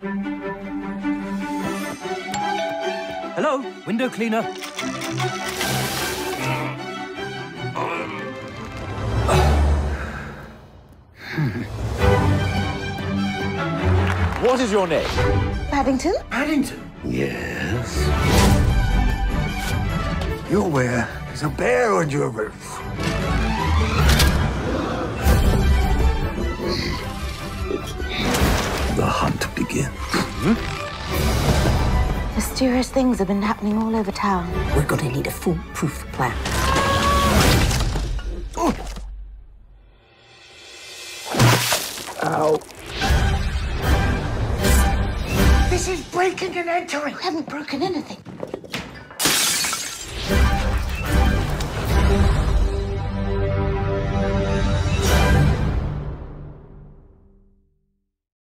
Hello, window cleaner. What is your name? Paddington? Paddington? Yes. You're where there's a bear on your roof. Hunt begins. Mysterious things have been happening all over town. We're gonna need a foolproof plan. Ow. This is breaking and entering. We haven't broken anything.